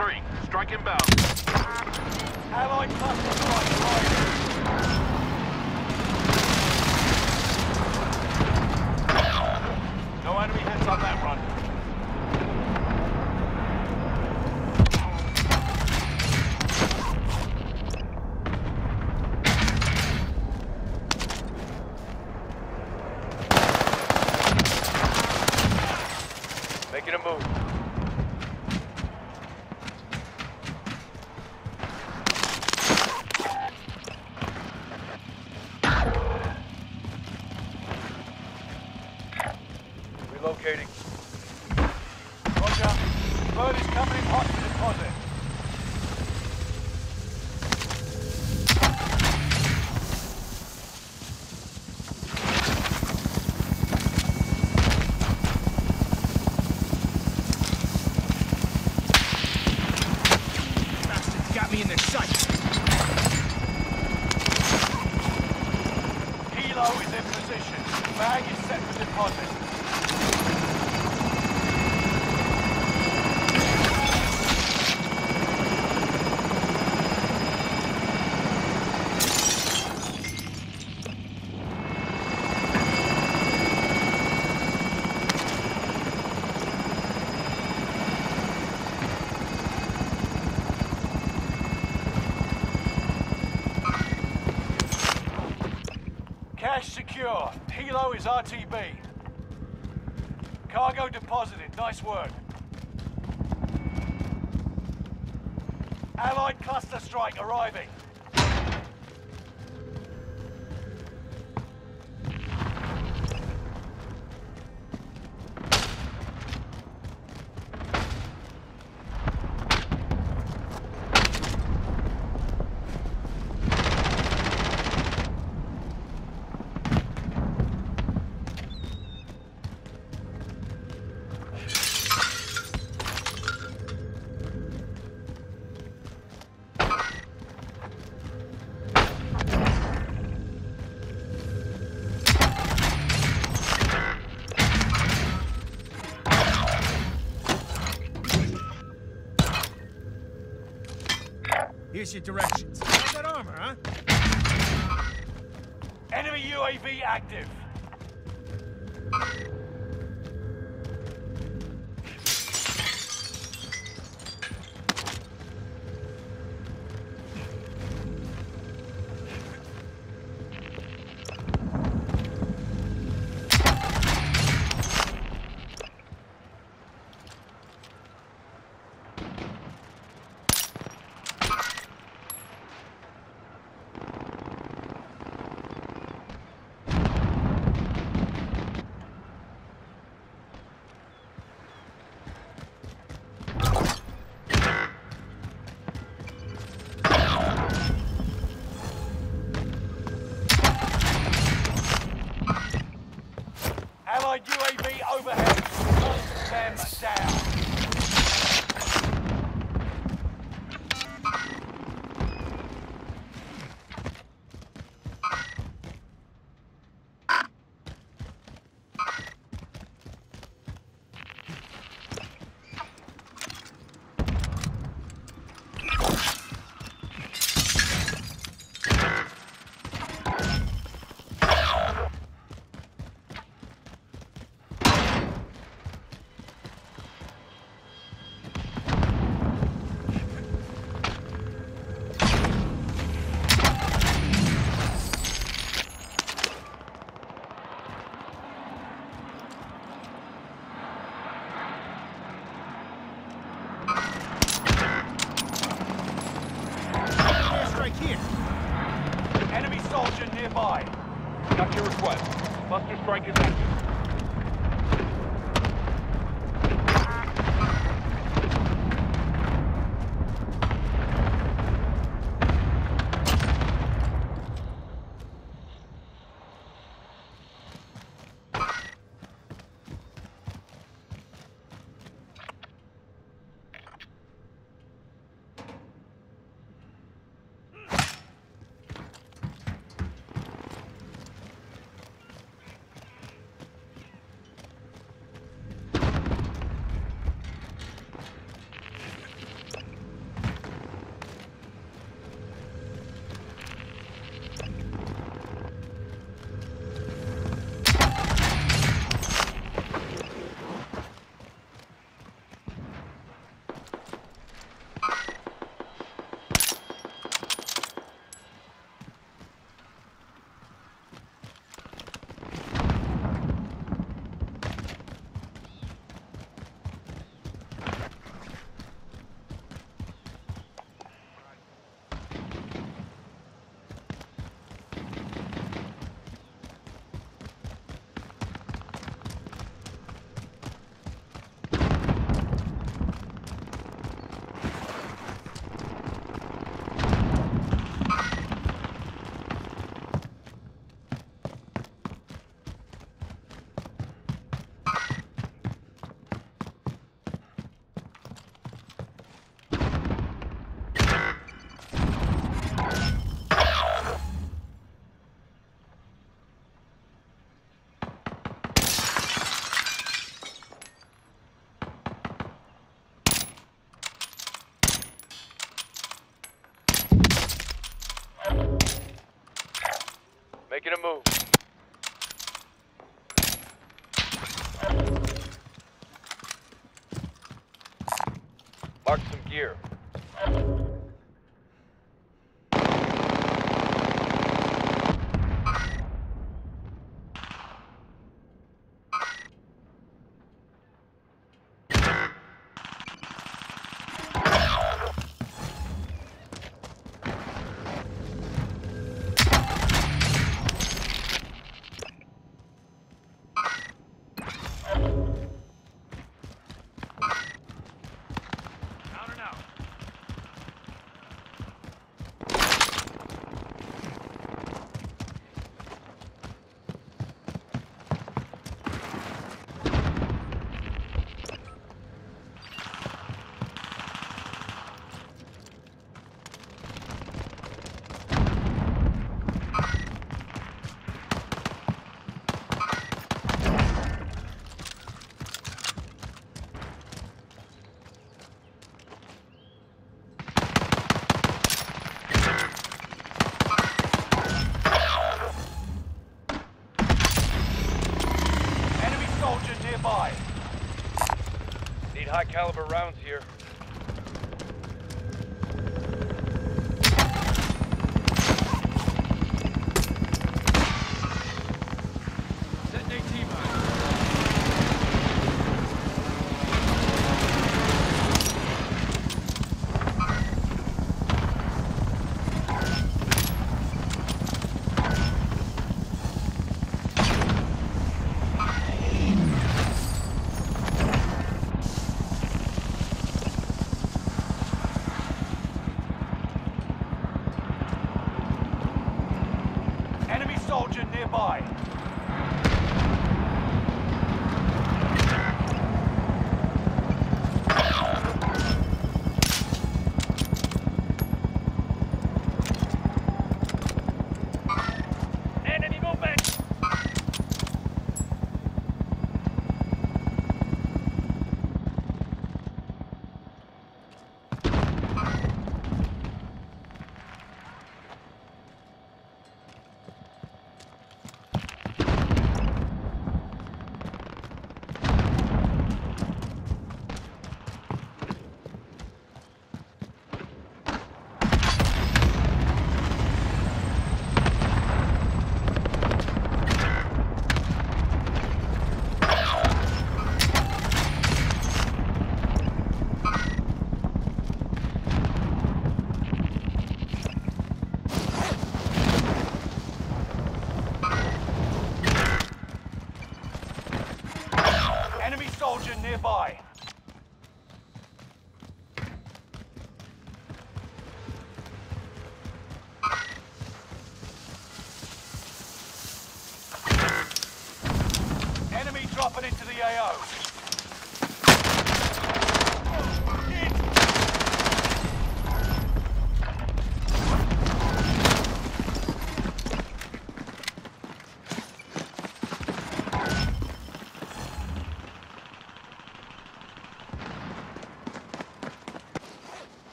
3, strike inbound. Allied cluster strike. No enemy hits on that run. Making a move. Secure. Helo is RTB. Cargo deposited. Nice work. Allied cluster strike arriving. Here's your directions. That armor, huh? Enemy UAV active. Them down. Here. Enemy soldier nearby. Got your request. Cluster strike is active. gear. Nearby.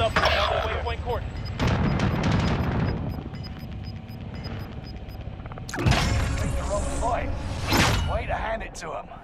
up on the waypoint coordinates. Way to hand it to him.